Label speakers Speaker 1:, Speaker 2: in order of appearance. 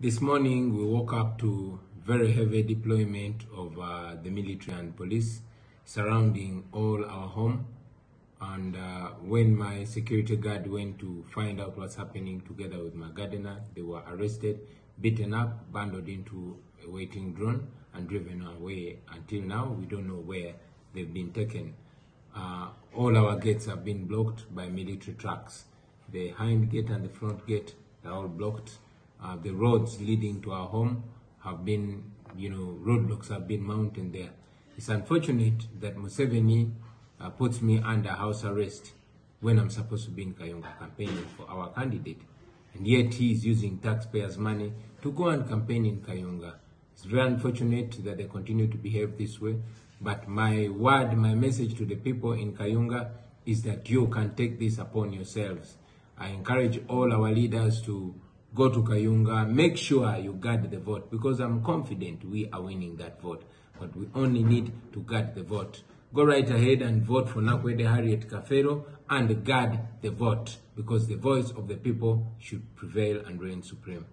Speaker 1: This morning we woke up to very heavy deployment of uh, the military and police surrounding all our home. And uh, when my security guard went to find out what's happening together with my gardener, they were arrested, beaten up, bundled into a waiting drone and driven away. Until now, we don't know where they've been taken. Uh, all our gates have been blocked by military trucks. The hind gate and the front gate are all blocked. Uh, the roads leading to our home have been, you know, roadblocks have been mounted there. It's unfortunate that Museveni uh, puts me under house arrest when I'm supposed to be in Kayunga campaigning for our candidate. And yet he is using taxpayers' money to go and campaign in Kayunga. It's very unfortunate that they continue to behave this way. But my word, my message to the people in Kayunga is that you can take this upon yourselves. I encourage all our leaders to go to Kayunga, make sure you guard the vote because I'm confident we are winning that vote. But we only need to guard the vote. Go right ahead and vote for Nakwedde Harriet Kafeero and guard the vote because the voice of the people should prevail and reign supreme.